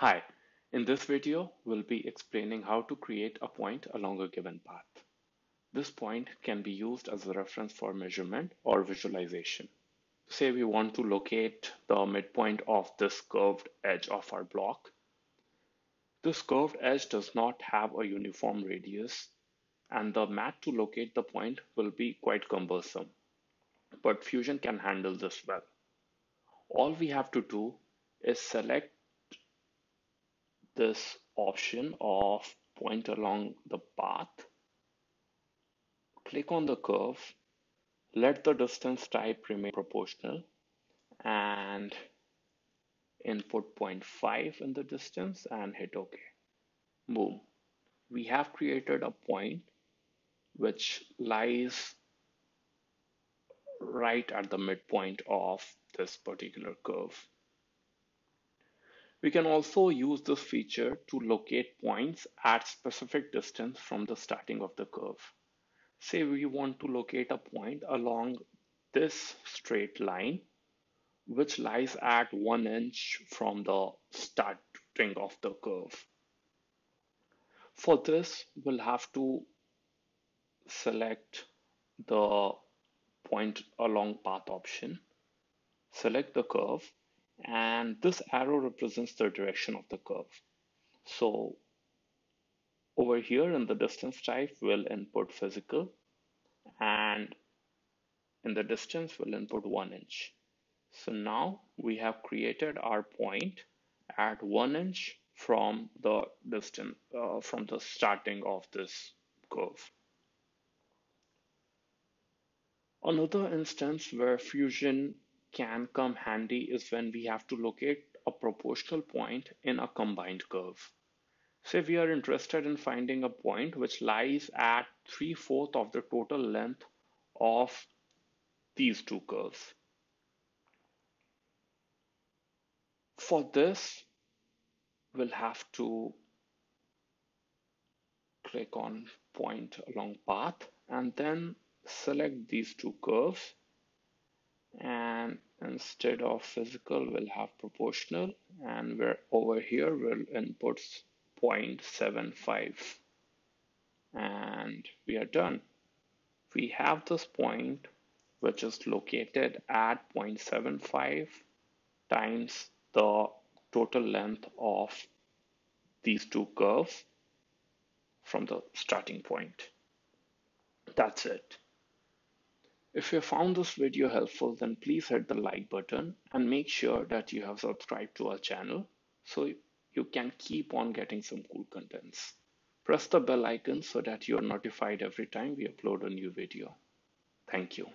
Hi, in this video, we'll be explaining how to create a point along a given path. This point can be used as a reference for measurement or visualization. Say we want to locate the midpoint of this curved edge of our block. This curved edge does not have a uniform radius and the math to locate the point will be quite cumbersome. But Fusion can handle this well. All we have to do is select this option of point along the path. Click on the curve, let the distance type remain proportional and input 0.5 in the distance and hit OK. Boom. We have created a point which lies right at the midpoint of this particular curve. We can also use this feature to locate points at specific distance from the starting of the curve. Say we want to locate a point along this straight line, which lies at one inch from the starting of the curve. For this, we'll have to select the point along path option, select the curve, and this arrow represents the direction of the curve. So over here in the distance type, we'll input physical and in the distance, we'll input one inch. So now we have created our point at one inch from the distance, uh, from the starting of this curve. Another instance where Fusion can come handy is when we have to locate a proportional point in a combined curve. Say we are interested in finding a point which lies at 3 fourths of the total length of these two curves. For this, we'll have to click on point along path and then select these two curves and instead of physical we'll have proportional and we're over here we'll input 0.75 and we are done. We have this point which is located at 0.75 times the total length of these two curves from the starting point. That's it if you found this video helpful, then please hit the like button and make sure that you have subscribed to our channel so you can keep on getting some cool contents. Press the bell icon so that you are notified every time we upload a new video. Thank you.